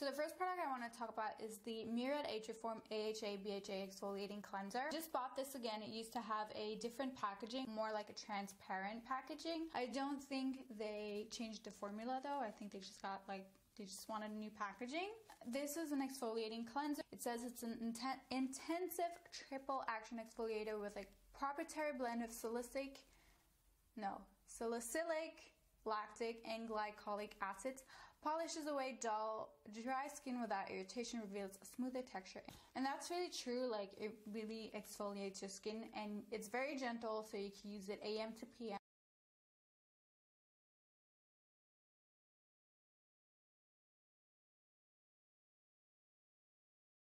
So the first product I want to talk about is the Murad Age Reform AHA BHA Exfoliating Cleanser. Just bought this again. It used to have a different packaging, more like a transparent packaging. I don't think they changed the formula though. I think they just got like they just wanted a new packaging. This is an exfoliating cleanser. It says it's an inten intensive triple action exfoliator with a proprietary blend of salicylic, no, salicylic, lactic, and glycolic acids. Polishes away dull, dry skin without irritation, reveals a smoother texture. And that's really true, like it really exfoliates your skin and it's very gentle so you can use it AM to PM.